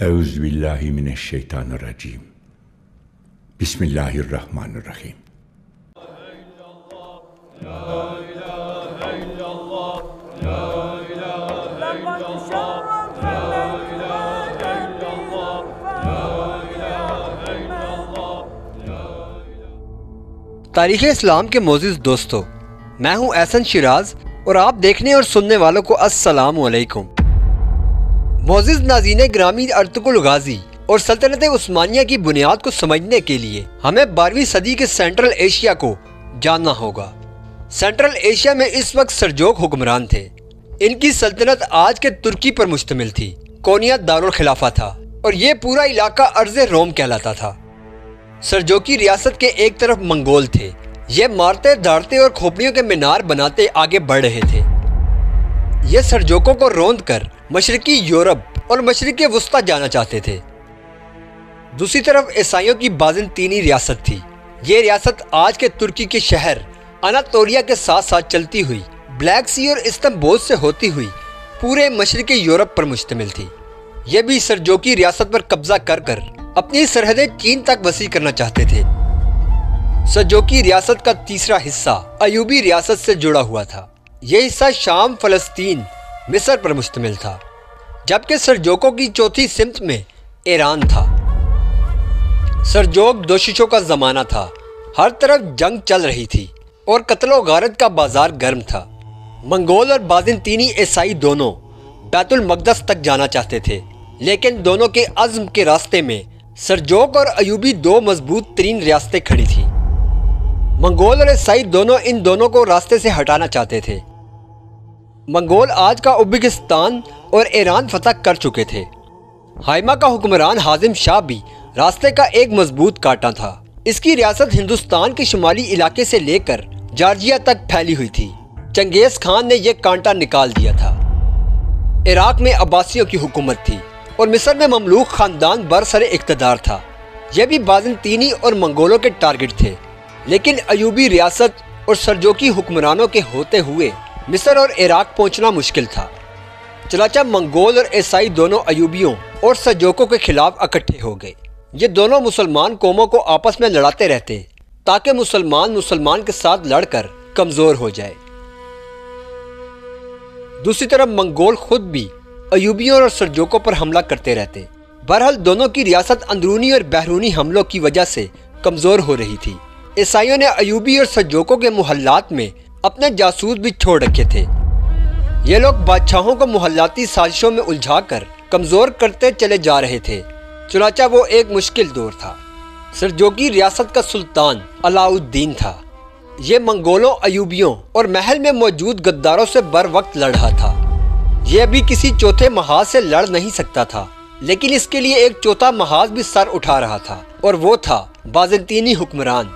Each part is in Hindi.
Euzubillahimineşşeytanirracim. Bismillahirrahmanirrahim. तारीख इस्लाम के मोजिज दोस्तों मैं हूँ एहसन शिराज और आप देखने और सुनने वालों को अस्सलाम वालेकुम मोजिज नाजीन ग्रामी अर्तकुल गाजी और सल्तनत उस्मानिया की बुनियाद को समझने के लिए हमें बारहवीं सदी के सेंट्रल एशिया को जानना होगा। सेंट्रल एशिया में इस वक्त सरजोक हुक्मरान थे। इनकी सल्तनत आज के तुर्की पर मुश्तमिल थी। कोनिया दारुल खिलाफा था और ये पूरा इलाका अर्ज़ रोम कहलाता था। सरजोकी रियासत के एक तरफ़ मंगोल थे। ये मारते दाड़ते और खोपड़ियों के मीनार बनाते आगे बढ़ रहे थे। ये सरजोकों को रोंद कर मशरकी यूरोप और मशरक वस्ता जाना चाहते थे। दूसरी तरफ़ ईसाइयों की बाजनतीनी रियासत थी। ये रियासत आज के तुर्की के शहर अनातोलिया के साथ साथ चलती हुई, ब्लैक सी और इस्तंबोल से होती हुई पूरे मशरक यूरोप पर मुश्तमिल थी। ये भी सरजोकी रियासत पर कब्जा कर कर अपनी सरहदें चीन तक वसी करना चाहते थे। सरजोकी रियासत का तीसरा हिस्सा अयूबी रियासत से जुड़ा हुआ था। यह हिस्सा शाम फलस्तीन मिस्र पर मुश्तमिल था, जबकि सरजोकों की चौथी सिमत में ईरान था। सरजोक दोशिशों का जमाना था, हर तरफ़ जंग चल रही थी और कत्लो गारत का बाज़ार गर्म था। मंगोल और बाजिनतीनी ईसाई दोनों बैतुल मकदस तक जाना चाहते थे, लेकिन दोनों के अज़म के रास्ते में सरजोक और अयूबी दो मज़बूत तरीन रियासतें खड़ी थी। मंगोल और ईसाई दोनों इन दोनों को रास्ते से हटाना चाहते थे मंगोल आज का उज्बेकिस्तान और ईरान फतह कर चुके थे। हाइमा का हुक्मरान हाजिम शाह भी रास्ते का एक मज़बूत कांटा था। इसकी रियासत हिंदुस्तान के शुमाली इलाके से लेकर जॉर्जिया तक फैली हुई थी। चंगेज खान ने यह कांटा निकाल दिया था। इराक में अब्बासियों की हुकूमत थी और मिस्र में ममलूक खानदान बरसर इकतदार था। यह भी बाजनतीनी और मंगोलों के टारगेट थे। लेकिन अयूबी रियासत और सरजोकी हुक्मरानों के होते हुए मिस्र और इराक पहुँचना मुश्किल था। चलाचा मंगोल और ईसाई दोनों अयूबियों और सरजोकों के खिलाफ इकट्ठे हो गए। ये दोनों मुसलमान कौमों को आपस में लड़ाते रहते, ताकि मुसलमान मुसलमान के साथ लड़कर कमज़ोर हो जाए। दूसरी तरफ़ मंगोल खुद भी अयूबियों और सरजोकों पर हमला करते रहते। बहरहाल दोनों की रियासत अंदरूनी और बहरूनी हमलों की वजह से कमज़ोर हो रही थी। ईसाइयों ने अयूबी और सरजोकों के मोहल्लात में अपने जासूस भी छोड़ रखे थे। ये लोग बादशाहों को मोहल्लाती साजिशों में उलझा कर कमज़ोर करते चले जा रहे थे। चुनाचा वो एक मुश्किल दौर था। सरजोगी रियासत का सुल्तान अलाउद्दीन था। ये मंगोलों, अयूबियों और महल में मौजूद गद्दारों से बर वक्त लड़ रहा था। यह भी किसी चौथे महाज से लड़ नहीं सकता था, लेकिन इसके लिए एक चौथा महाज भी सर उठा रहा था और वो था बाजंतीनी हुक्मरान।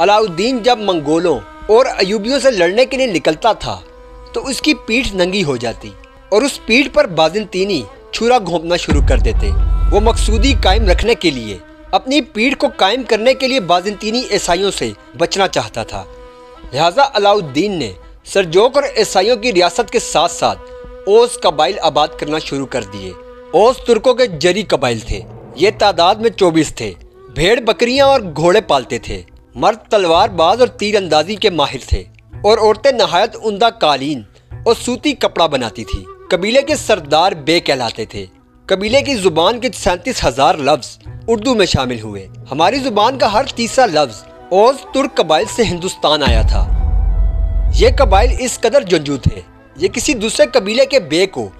अलाउद्दीन जब मंगोलों और अयूबियों से लड़ने के लिए निकलता था तो उसकी पीठ नंगी हो जाती और उस पीठ पर बाजंतीनी छुरा घोंपना शुरू कर देते। वो मकसूदी कायम रखने के लिए, अपनी पीठ को कायम करने के लिए बाजंतीनी ईसाइयों से बचना चाहता था। लिहाजा अलाउद्दीन ने सरजोक और ईसाइयों की रियासत के साथ साथ ओस कबाइल आबाद करना शुरू कर दिए। ओस तुर्कों के जरी कबाइल थे। ये तादाद में चौबीस थे। भेड़ बकरियाँ और घोड़े पालते थे। मर्द तलवारबाज और तीर अंदाजी के माहिर थे और औरतें नहायत उमदा कालीन और सूती कपड़ा बनाती थी। कबीले के सरदार बे कहलाते थे। कबीले की ज़ुबान के सैंतीस हज़ार लफ्ज उर्दू में शामिल हुए। हमारी ज़ुबान का हर तीसरा लफ्ज ओज तुर्क कबाइल से हिंदुस्तान आया था। ये कबाइल इस कदर जंजू थे। ये किसी दूसरे कबीले के बे को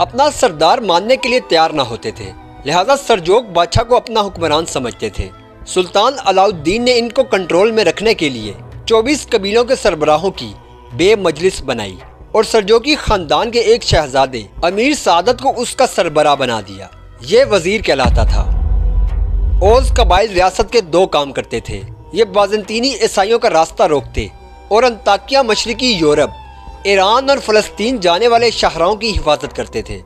अपना सरदार मानने के लिए तैयार न होते थे। लिहाजा सरजोग बादशाह को अपना हुक्मरान समझते थे। सुल्तान अलाउद्दीन ने इनको कंट्रोल में रखने के लिए 24 कबीलों के सरबराहों की बे मजलिस बनाई और सरजोकी खानदान के एक शहजादे अमीर सादत को उसका सरबरा बना दिया। ये वज़ीर कहलाता था। ओज कबाइल रियासत के दो काम करते थे। ये बाजंतीनी ईसाइयों का रास्ता रोकते और अंताकिया मशरकी यूरोप, ईरान और फलस्तीन जाने वाले शाहराओं की हिफाजत करते थे।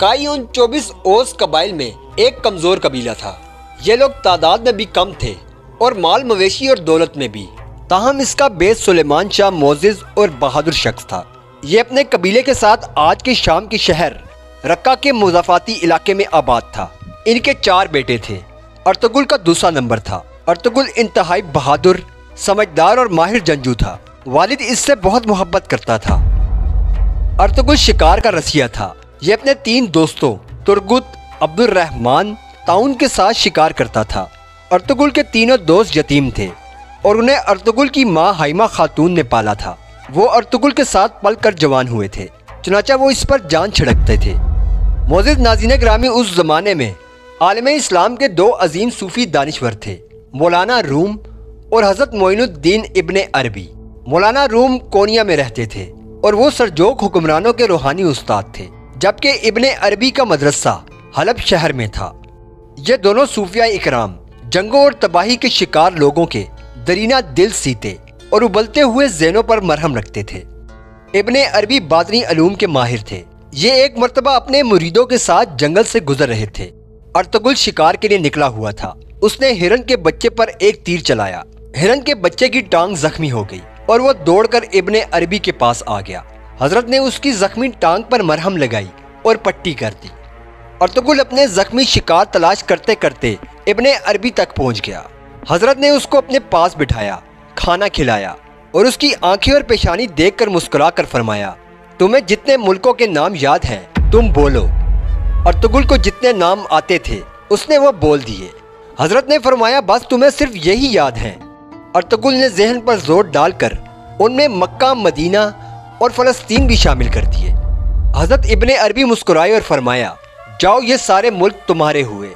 काई उन चौबीस ओस कबाइल में एक कमज़ोर कबीला था। ये लोग तादाद में भी कम थे और माल मवेशी और दौलत में भी। ताहम इसका बेस सुलेमान शाह मोजिज और बहादुर शख्स था। ये अपने कबीले के साथ आज के शाम के शहर, रक्का के मुजाफाती इलाके में आबाद था। इनके चार बेटे थे। अर्तगुल का दूसरा नंबर था। अर्तुगुल इंतहाई बहादुर, समझदार और माहिर जंजू था। वालिद इससे बहुत मोहब्बत करता था। अर्तगुल शिकार का रसिया था। ये अपने तीन दोस्तों, तुरगुत अब्दुल रहमान ताउन के साथ शिकार करता था। अर्तुगुल के तीनों दोस्त यतीम थे और उन्हें अर्तुगुल की माँ हाइमा खातून ने पाला था। वो अर्तुगुल के साथ पल कर जवान हुए थे, चुनाचा वो इस पर जान छिड़कते थे। मोजिद नाजीन ग्रामी उस जमाने में आलम इस्लाम के दो अजीम सूफी दानश्वर थे, मौलाना रूम और हज़रत मोइनुद्दीन इबन अरबी। मौलाना रूम कोनिया में रहते थे और वो सरजोक हुक्मरानों के रूहानी उस्ताद थे, जबकि इबन अरबी का मदरसा हलब शहर में था। ये दोनों सूफिया इकराम, जंगों और तबाही के शिकार लोगों के दरीना दिल सीते और उबलते हुए जैनों पर मरहम रखते थे। इबन अरबी बादनी अलूम के माहिर थे। ये एक मरतबा अपने मुरीदों के साथ जंगल से गुजर रहे थे। अर्तगुल शिकार के लिए निकला हुआ था। उसने हिरन के बच्चे पर एक तीर चलाया। हिरन के बच्चे की टांग जख्मी हो गई और वो दौड़कर इबन अरबी के पास आ गया। हज़रत ने उसकी जख्मी टांग पर मरहम लगाई और पट्टी कर दी। अर्तुगुल अपने जख्मी शिकार तलाश करते करते इब्ने अरबी तक पहुँच गया। हज़रत ने उसको अपने पास बिठाया, खाना खिलाया और उसकी आँखें और पेशानी देखकर मुस्कुरा कर फरमाया, तुम्हें जितने मुल्कों के नाम याद हैं, तुम बोलो। अर्तुगुल को जितने नाम आते थे, उसने वो बोल दिए। हज़रत ने फरमाया, बस तुम्हें सिर्फ़ यही याद है। अर्तुगुल ने जहन पर ज़ोर डालकर उनमें मक्का, मदीना और फलस्तीन भी शामिल कर दिए। हज़रत इब्ने अरबी मुस्कुराए और फरमाया जाओ, ये सारे मुल्क तुम्हारे हुए।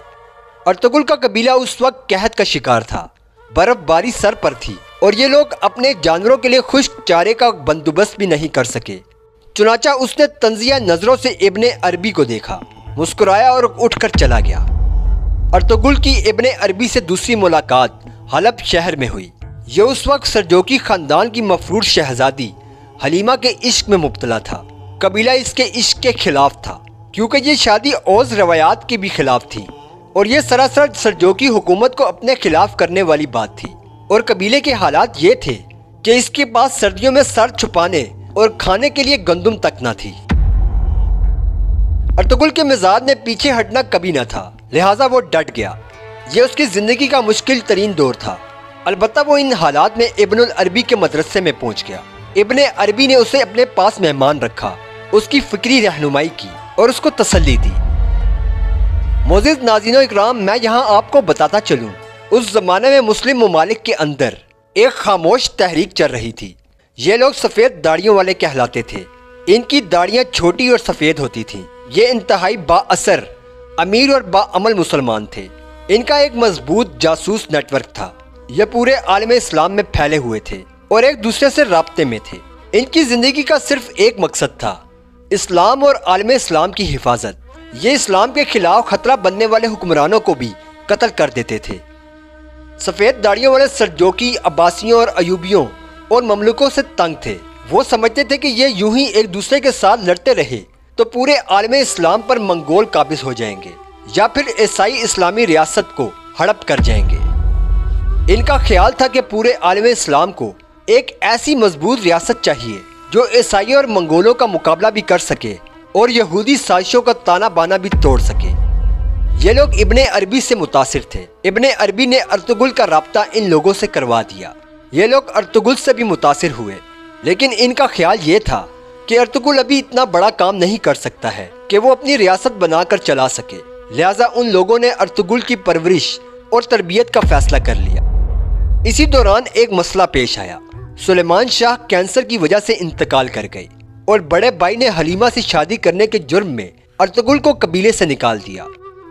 अर्तगुल का कबीला उस वक्त कहत का शिकार था। बर्फबारी सर पर थी और ये लोग अपने जानवरों के लिए खुश्क चारे का बंदोबस्त भी नहीं कर सके। चुनाचा उसने तंजिया नज़रों से इब्ने अरबी को देखा, मुस्कुराया और उठकर चला गया। अर्तगुल की इब्ने अरबी से दूसरी मुलाकात हलब शहर में हुई। ये उस वक्त सरजोकी खानदान की मफरूर शहजादी हलीमा के इश्क में मुबतला था। कबीला इसके इश्क के खिलाफ था। क्योंकि ये शादी ओज रवायात के भी खिलाफ थी और ये सरासर सरजोकी हुकूमत को अपने खिलाफ करने वाली बात थी। और कबीले के हालात ये थे कि इसके पास सर्दियों में सर छुपाने और खाने के लिए गंदुम तक न थी। अर्तुगुल के मिजाज ने पीछे हटना कभी न था, लिहाजा वो डट गया। ये उसकी ज़िंदगी का मुश्किल तरीन दौर था। अलबत्ता वो इन हालात में इबन अरबी के मदरसे में पहुँच गया। इबन अरबी ने उसे अपने पास मेहमान रखा, उसकी फिक्री रहनुमाई की। और उसको तसल्ली दी। मोजिद नाजिनो इकराम, मैं यहाँ आपको बताता चलूँ। उस जमाने में मुस्लिम ममालिक के अंदर एक खामोश तहरीक चल रही थी। ये लोग सफ़ेद दाढ़ियों वाले कहलाते थे। इनकी दाढ़ियाँ छोटी और सफ़ेद होती थीं। ये इंतहाई बाअसर, अमीर और बामल मुसलमान थे। इनका एक मज़बूत जासूस नेटवर्क था। ये पूरे आलम इस्लाम में फैले हुए थे और एक दूसरे से रबते में थे। इनकी ज़िंदगी का सिर्फ़ एक मकसद था इस्लाम और आलम इस्लाम की हिफाजत। ये इस्लाम के खिलाफ खतरा बनने वाले हुक्मरानों को भी कत्ल कर देते थे। सफ़ेद दाढ़ियों वाले सरजोकी अब्बासियों और अयूबियों और ममलुकों से तंग थे। वो समझते थे कि ये यूँ ही एक दूसरे के साथ लड़ते रहे तो पूरे आलम इस्लाम पर मंगोल काबिज हो जाएँगे, या फिर ईसाई इस्लामी रियासत को हड़प कर जाएँगे। इनका ख्याल था कि पूरे आलम इस्लाम को एक ऐसी मज़बूत रियासत चाहिए जो ईसाई और मंगोलों का मुकाबला भी कर सके और यहूदी साजिशों का ताना बाना भी तोड़ सके। ये लोग इब्ने अरबी से मुतासर थे। इब्ने अरबी ने अर्तुगुल का रबता इन लोगों से करवा दिया। ये लोग अर्तुगुल से भी मुतासर हुए। लेकिन इनका ख्याल ये था कि अर्तुगुल अभी इतना बड़ा काम नहीं कर सकता है कि वो अपनी रियासत बनाकर चला सके। लिहाजा उन लोगों ने अर्तुगुल की परवरिश और तरबियत का फैसला कर लिया। इसी दौरान एक मसला पेश आया। सुलेमान शाह कैंसर की वजह से इंतकाल कर गए और बड़े भाई ने हलीमा से शादी करने के जुर्म में अर्तुगुल को कबीले से निकाल दिया।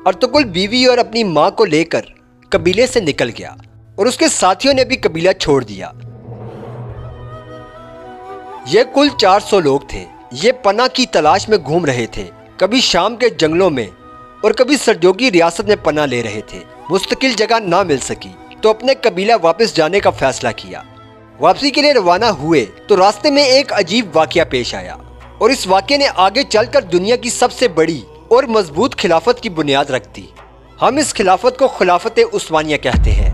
अर्तुगुल बीवी और अपनी माँ को लेकर कबीले से निकल गया और उसके साथियों ने भी कबीला छोड़ दिया। ये कुल 400 लोग थे। ये पना की तलाश में घूम रहे थे। कभी शाम के जंगलों में और कभी सरजोगी रियासत में पना ले रहे थे। मुस्तकिल जगह ना मिल सकी तो अपने कबीला वापस जाने का फैसला किया। वापसी के लिए रवाना हुए तो रास्ते में एक अजीब वाक्य पेश आया। और इस वाक्य ने आगे चलकर दुनिया की सबसे बड़ी और मज़बूत खिलाफत की बुनियाद रख दी। हम इस खिलाफत को खिलाफत उस्मानिया कहते हैं।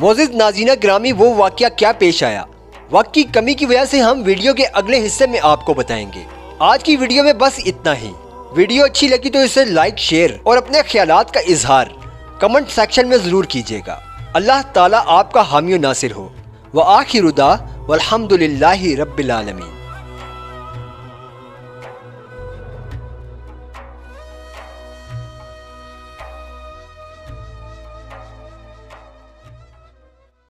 मोजिद नाजीना ग्रामी, वो वाक्य क्या पेश आया? वक्त की कमी की वजह से हम वीडियो के अगले हिस्से में आपको बताएँगे। आज की वीडियो में बस इतना ही। वीडियो अच्छी लगी तो इसे लाइक, शेयर और अपने ख्याल का इजहार कमेंट सेक्शन में ज़रूर कीजिएगा। अल्लाह ताला आपका हामी नासिर हो। व आखिर उदा रबालमीन